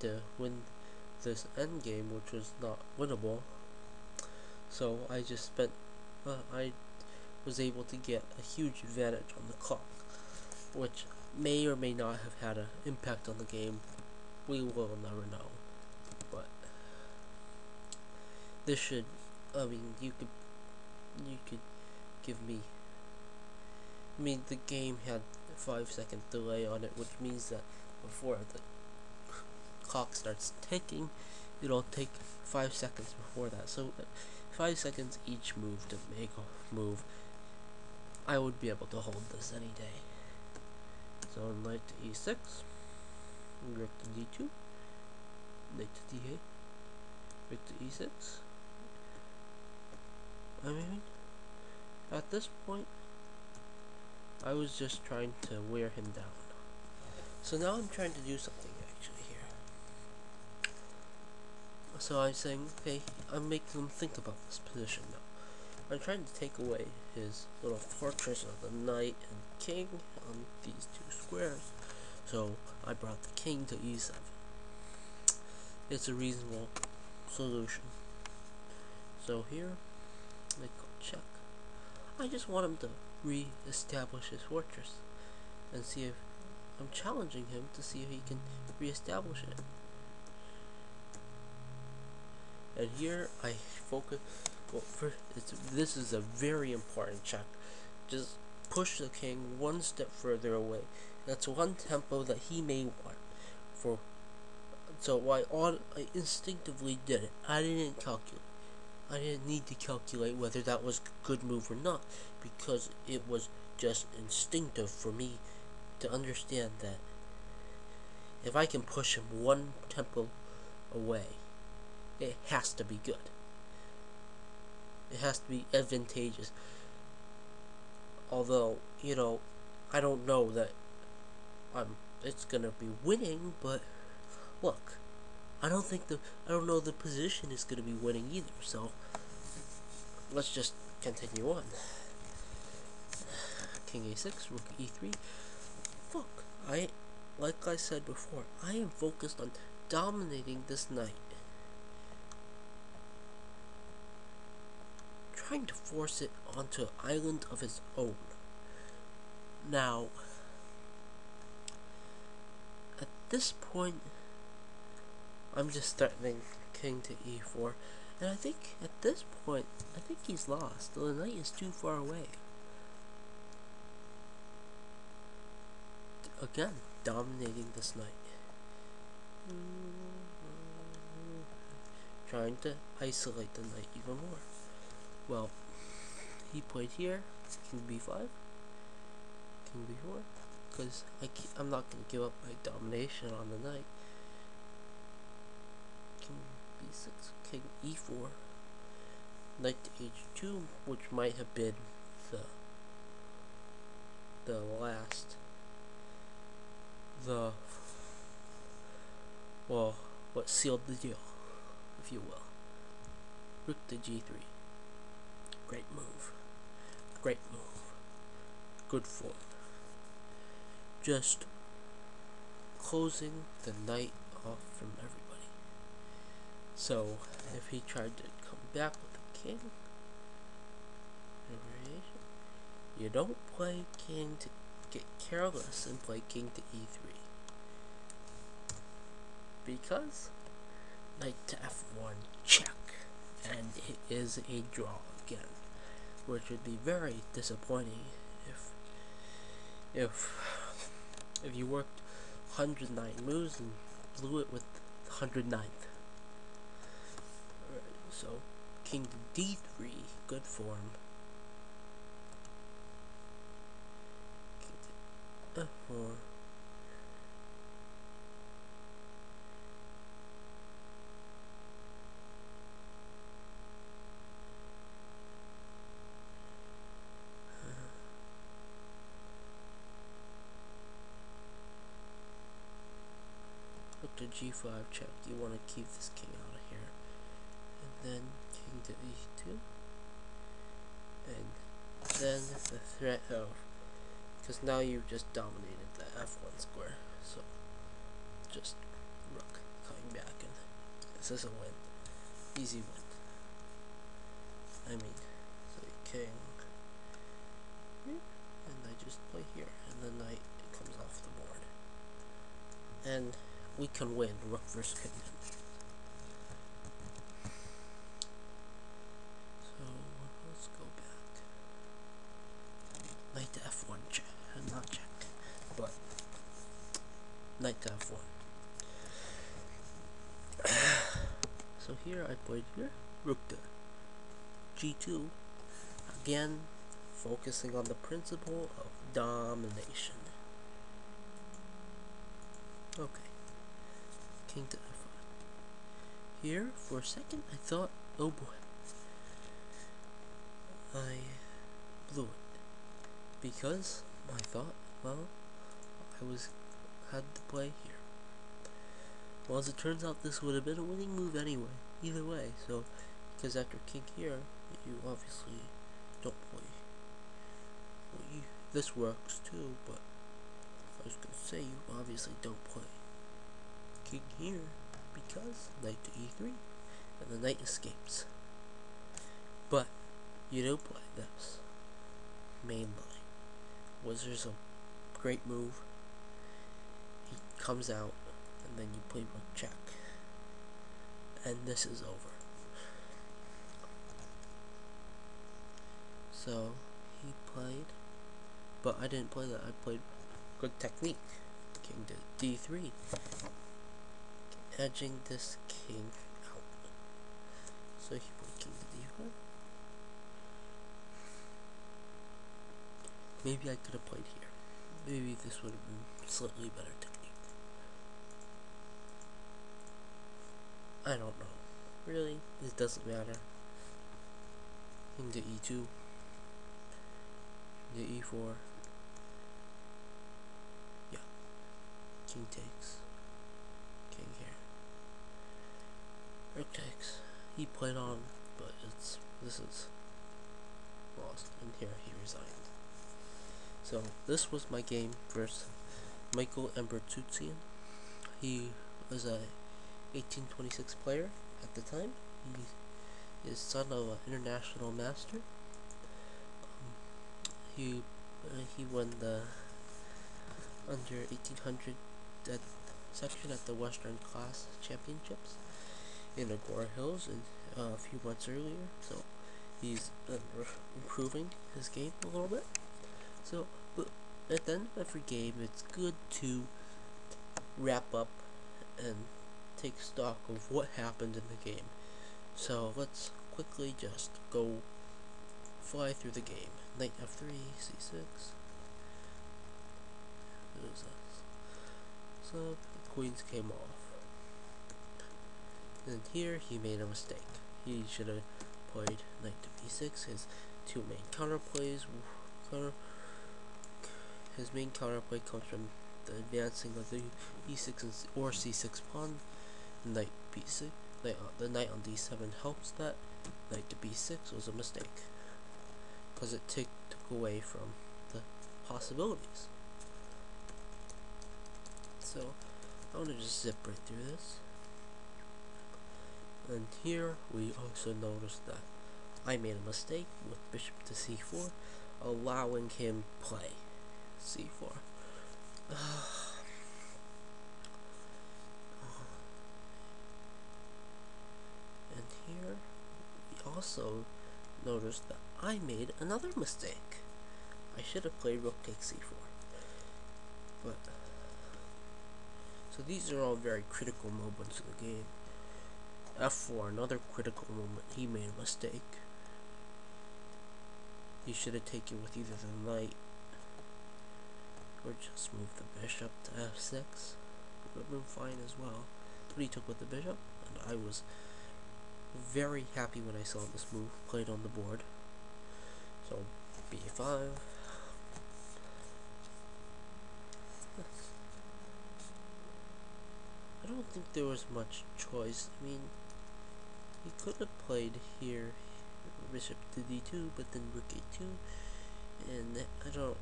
to win this endgame, which was not winnable. So I just spent, uh, I was able to get a huge advantage on the clock, which may or may not have had an impact on the game. We will never know. But this should, I mean, you could, you could give me. I mean, the game had five second delay on it, which means that before the clock starts ticking, it'll take five seconds before that. So, uh, five seconds each move to make a move. I would be able to hold this any day. So, knight to e6, rook to d2, knight to d8, rook to e6. I mean, at this point, I was just trying to wear him down. So now I'm trying to do something actually here. So I'm saying, okay, I'm making him think about this position now. I'm trying to take away his little fortress of the knight and king on these two squares. So I brought the king to e7. It's a reasonable solution. So here, I go check. I just want him to re-establish his fortress and see if I'm challenging him to see if he can re-establish it. And here I focus. Well, for, this is a very important check. Just push the king one step further away. That's one tempo that he may want. For so I I instinctively did it. I didn't calculate. I didn't need to calculate whether that was a good move or not because it was just instinctive for me to understand that if I can push him one tempo away, it has to be good. It has to be advantageous. Although, you know, I don't know that I'm it's gonna be winning, but look, I don't think the I don't know the position is gonna be winning either, so let's just continue on. King a6, rook e3. Look, I like I said before, I am focused on dominating this knight. Trying to force it onto an island of its own. Now, at this point, I'm just threatening king to e4. And I think at this point, I think he's lost. The knight is too far away. Again, dominating this knight. Trying to isolate the knight even more. Well, he played here, king b5, king b4, because I'm not going to give up my domination on the knight. King b6, king e4, knight to h2, which might have been the the last the well what sealed the deal, if you will. Rook to g3. Great move. Great move. Good form. Just closing the knight off from everybody. So, if he tried to come back with a king, you don't play king to get careless and play king to e3. Because knight to f1 check and it is a draw again which would be very disappointing if if if you worked 109 moves and blew it with 109th. Right, so King D3, good form. King D4. Uh, g5 check you want to keep this king out of here. And then king to e2 and then the threat of because now you've just dominated the f1 square so just rook coming back and this is a win. Easy win. I mean so king. And I just play here and the knight comes off the board. And we can win rook versus king. So let's go back. Knight to f1 check, not check, but knight to f1. so here I played here, rook to g2, again focusing on the principle of domination. Okay, king to f5. Here, for a second, I thought, oh boy, I blew it. Because I thought, well, I was had to play here. Well, as it turns out, this would have been a winning move anyway, either way. So, because after king here, you obviously don't play. Well, you, this works too, but I was gonna say you obviously don't play king here because knight to e3, and the knight escapes. But you don't play this mainly. Wizard's a great move. He comes out and then you play rook check. And this is over. So he played, but I didn't play that. I played good technique. King to d3, edging this king out. So he played king to d5. Maybe I could have played here. Maybe this would have been slightly better technique. I don't know. Really, it doesn't matter. To e2. The e4. Yeah. King takes. King here. Rook. He played on, but it's this is lost. And here he resigned. So this was my game versus Michael Ambartsounian. He was a 1826 player at the time. He is son of an international master. Um, he uh, he won the under 1800 at section at the Western Class Championships in Agoura Hills in, uh, a few months earlier. So he's uh, improving his game a little bit. So but at the end of every game, it's good to wrap up and take stock of what happened in the game. So let's quickly just go fly through the game. Knight f3, c6. So the queens came off. And here he made a mistake. He should have played knight to b6. His two main counterplays. Counter his main counterplay comes from the advancing of the e6 or c6 pawn. Knight b6. Knight, uh, the knight on d7 helps that. Knight to b6 was a mistake because it took away from the possibilities. So I'm gonna just zip right through this. And here we also notice that I made a mistake with bishop to c4, allowing him play c4. and here we also notice that I made another mistake. I should have played rook takes c4. But so these are all very critical moments of the game. F4, another critical moment. He made a mistake. He should have taken with either the knight or just move the bishop to f6. Would have been fine as well. But he took with the bishop, and I was very happy when I saw this move played on the board. So b5. I don't think there was much choice. I mean, he could have played here bishop to d2, but then rook a2, and I don't